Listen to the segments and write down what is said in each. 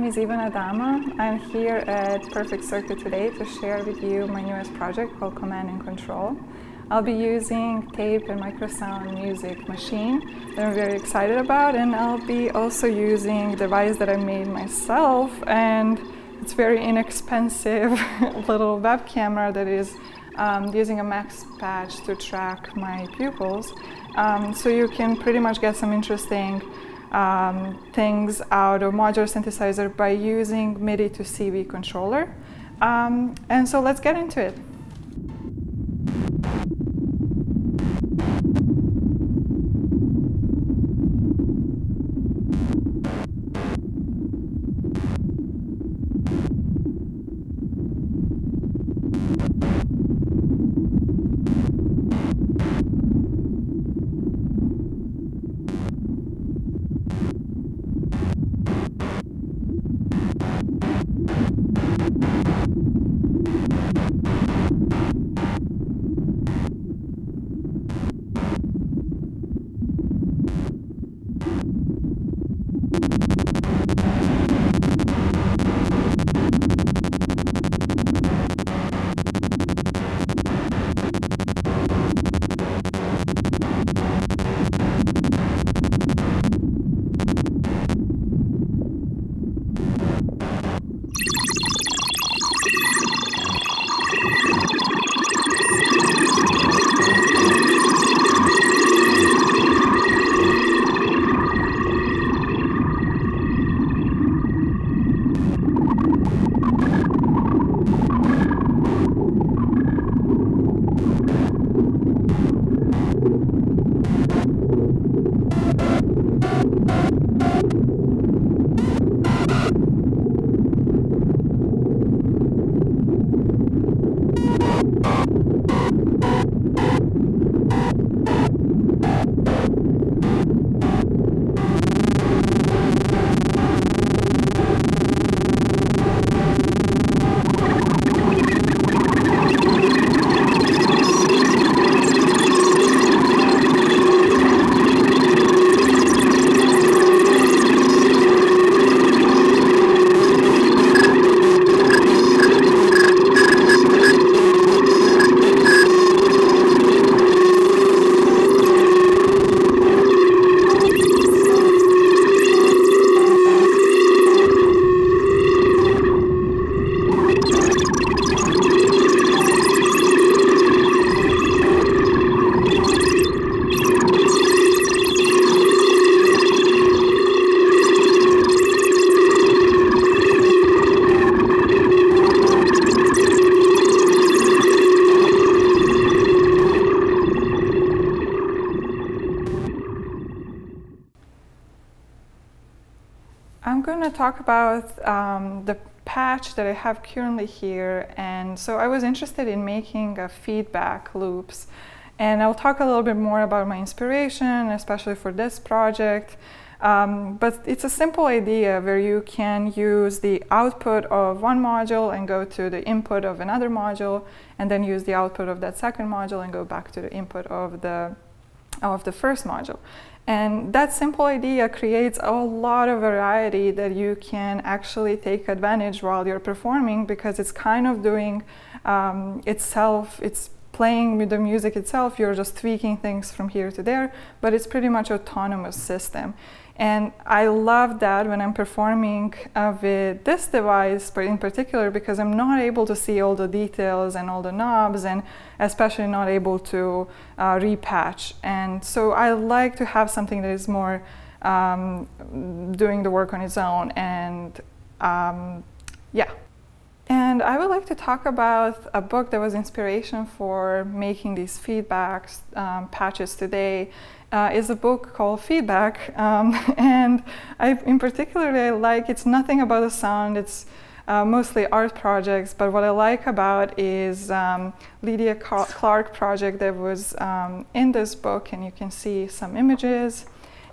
Name is Ivana Dama. I'm here at Perfect Circuit today to share with you my newest project called Command and Control. I'll be using tape and microsound music machine that I'm very excited about and I'll be also using device that I made myself and it's very inexpensive little web camera that is um, using a max patch to track my pupils. Um, so you can pretty much get some interesting um, things out of modular synthesizer by using MIDI to CV controller. Um, and so let's get into it. I'm talk about um, the patch that I have currently here. And so I was interested in making feedback loops. And I'll talk a little bit more about my inspiration, especially for this project. Um, but it's a simple idea where you can use the output of one module and go to the input of another module, and then use the output of that second module and go back to the input of the of the first module. And that simple idea creates a lot of variety that you can actually take advantage while you're performing because it's kind of doing um, itself, it's playing with the music itself, you're just tweaking things from here to there, but it's pretty much autonomous system. And I love that when I'm performing uh, with this device in particular because I'm not able to see all the details and all the knobs and especially not able to uh, repatch. And so I like to have something that is more um, doing the work on its own and um, yeah. And I would like to talk about a book that was inspiration for making these feedbacks um, patches today uh, is a book called Feedback. Um, and I, in particular, I like it's nothing about the sound. It's uh, mostly art projects, but what I like about is um, Lygia Clark project that was um, in this book, and you can see some images.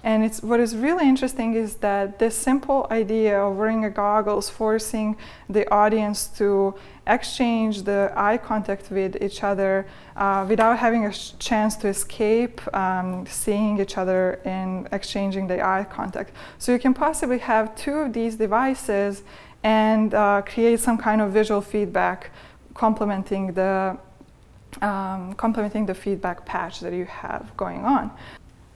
And it's what is really interesting is that this simple idea of wearing a goggles, forcing the audience to exchange the eye contact with each other uh, without having a chance to escape um, seeing each other and exchanging the eye contact. So you can possibly have two of these devices and uh, create some kind of visual feedback complementing the um, complementing the feedback patch that you have going on.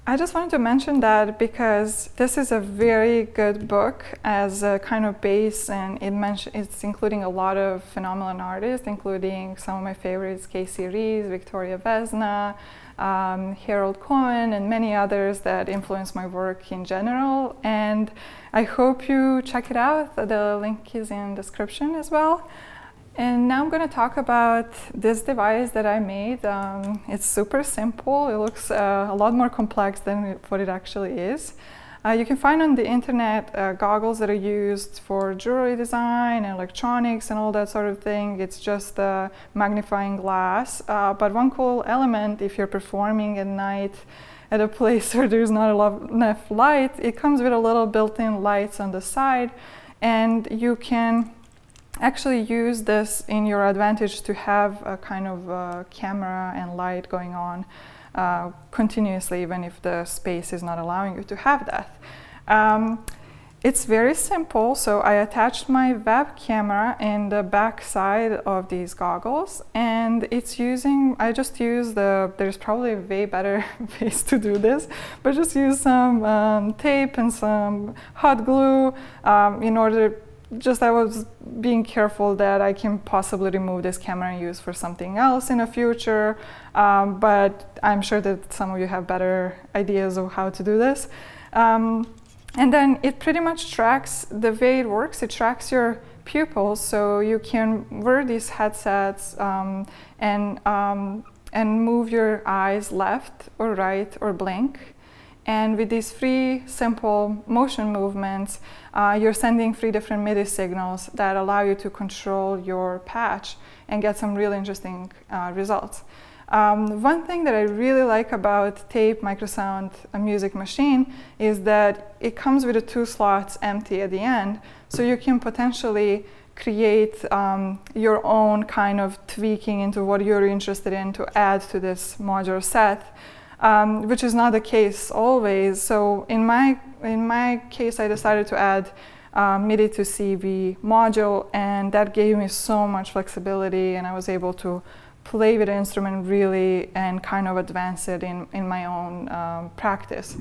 I just wanted to mention that because this is a very good book as a kind of base, and it it's including a lot of phenomenal artists, including some of my favorites, Casey Reas, Victoria Vesna, um, Harold Cohen, and many others that influence my work in general. And I hope you check it out. The link is in description as well. And now I'm going to talk about this device that I made. Um, it's super simple. It looks uh, a lot more complex than what it actually is. Uh, you can find on the internet uh, goggles that are used for jewelry design and electronics and all that sort of thing. It's just a magnifying glass. Uh, but one cool element, if you're performing at night at a place where there's not a lot, enough light, it comes with a little built-in lights on the side, and you can actually use this in your advantage to have a kind of uh, camera and light going on uh, continuously, even if the space is not allowing you to have that. Um, it's very simple, so I attached my web camera in the back side of these goggles and it's using, I just use the, there's probably a way better ways to do this, but just use some um, tape and some hot glue um, in order just I was being careful that I can possibly remove this camera and use for something else in the future. Um, but I'm sure that some of you have better ideas of how to do this. Um, and then it pretty much tracks the way it works. It tracks your pupils, so you can wear these headsets um, and um, and move your eyes left or right or blink. And with these three simple motion movements, uh, you're sending three different MIDI signals that allow you to control your patch and get some really interesting uh, results. Um, one thing that I really like about Tape Microsound Music Machine is that it comes with two slots empty at the end, so you can potentially create um, your own kind of tweaking into what you're interested in to add to this modular set um, which is not the case always. So in my, in my case, I decided to add uh, MIDI to CV module, and that gave me so much flexibility, and I was able to play with the instrument really and kind of advance it in, in my own um, practice.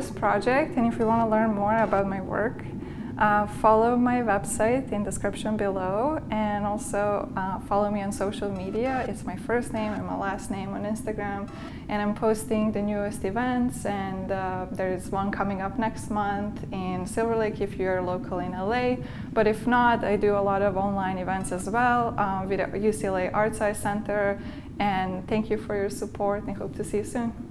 This project and if you want to learn more about my work, uh, follow my website in description below and also uh, follow me on social media. It's my first name and my last name on Instagram and I'm posting the newest events and uh, there's one coming up next month in Silver Lake if you're local in LA. But if not, I do a lot of online events as well um, with UCLA ArtSci Center and thank you for your support and hope to see you soon.